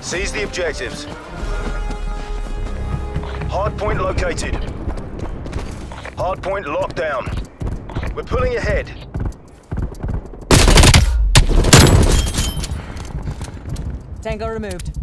Seize the objectives. Hardpoint located. Hardpoint locked down. We're pulling ahead. Tango removed.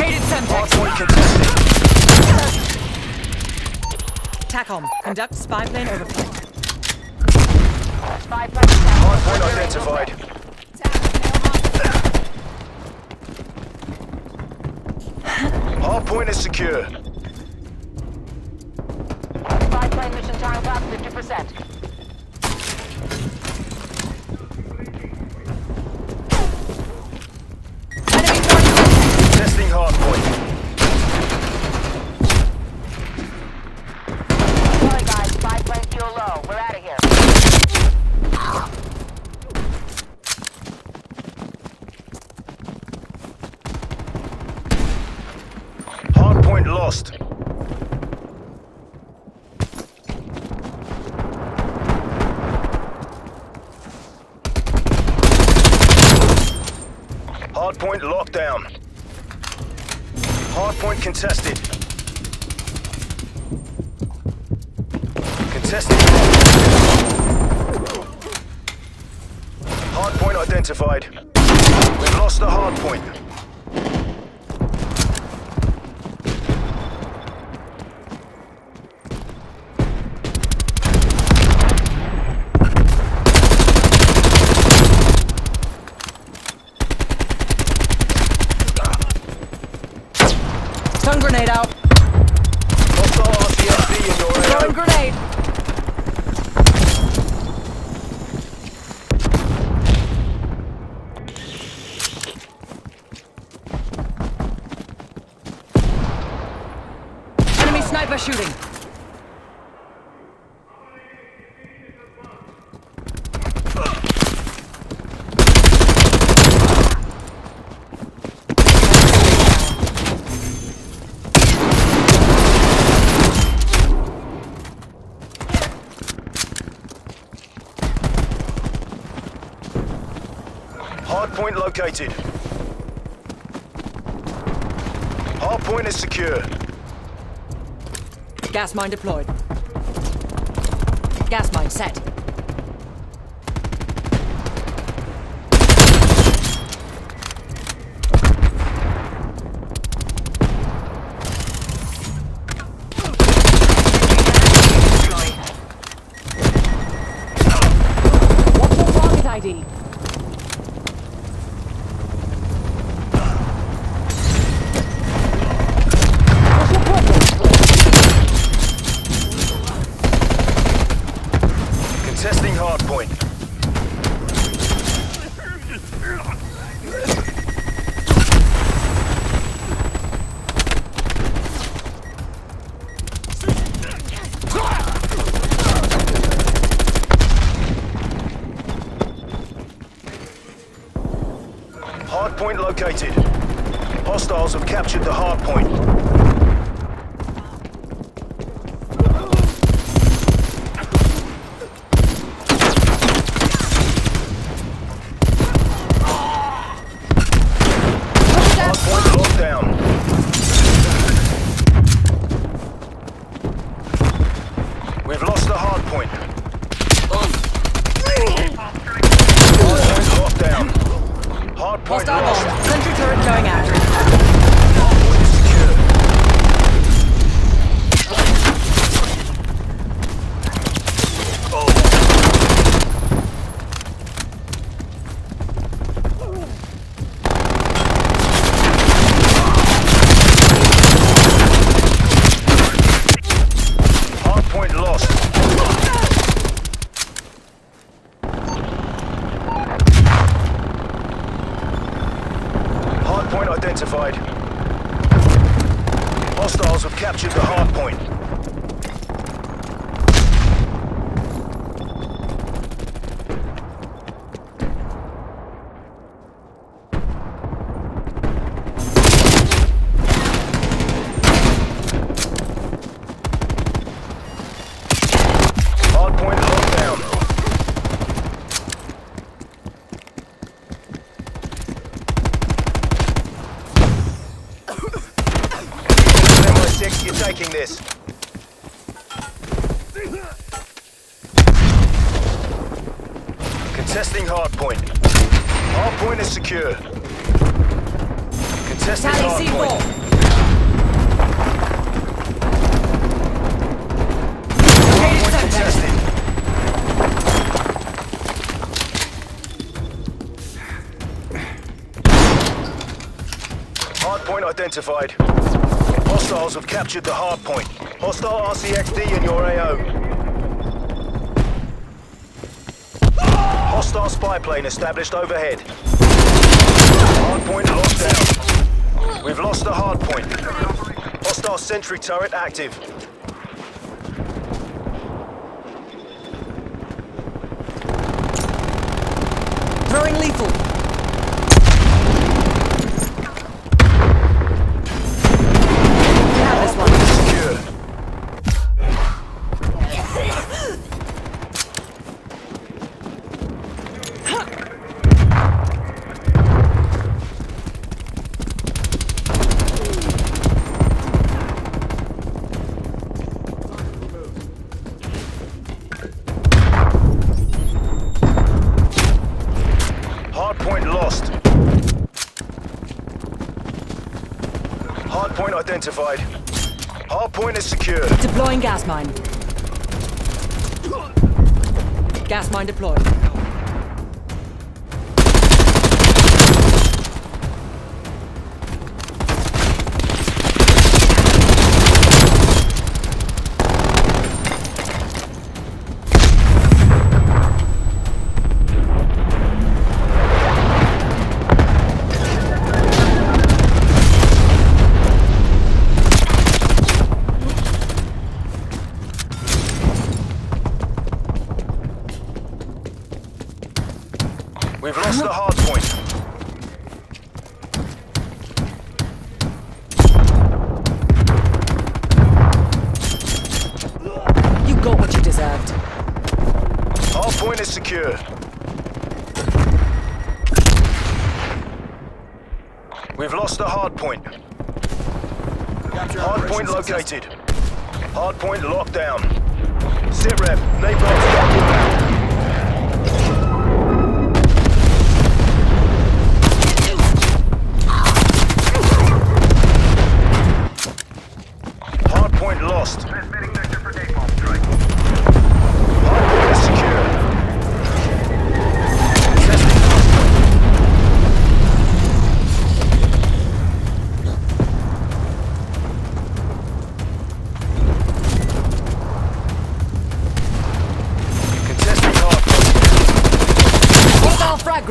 Located Semtex. TACOM. Conduct spy plane overflight. Spy plane down. Hardpoint identified. Hardpoint is secure. Spy plane mission time up 50%. Hardpoint by playing too low. We're out of here. Hardpoint lost. Hardpoint locked down. Hardpoint contested. Contested. Hardpoint identified. We've lost the hardpoint. Grenade out. Throwing grenade. Enemy sniper shooting. Hardpoint located. Hardpoint is secure. Gas mine deployed. Gas mine set. ID? What's your problem? Contesting hardpoint. Hardpoint located. Hostiles have captured the hardpoint. Hardpoint locked down. We've lost the hardpoint. Hardpoint locked down. Hardpoint Hostile lost. bomb. Sentry turret going out. Hardpoint is secure. Hardpoint lost. Captured the hard point. Hard point locked down. MI6, you're taking this. Contesting hard point. Hard point is secure. Contesting Tally identified. Hostiles have captured the hard point. Hostile RCXD in your AO. Hostile spy plane established overhead. Hard point locked down. We've lost the hard point. Hostile sentry turret active. Throwing lethal. Identified. Point is secure. Deploying gas mine. Gas mine deployed. We've lost the hard point. Hard point located. Hard point locked down. Sit rep.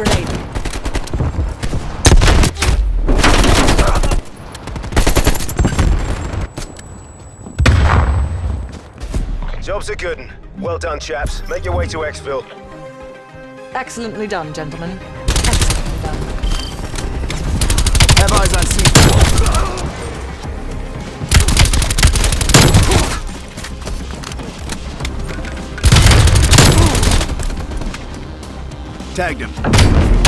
grenade. Job's a good one. Well done, chaps. Make your way to Exfil. Excellently done, gentlemen. Tagged him.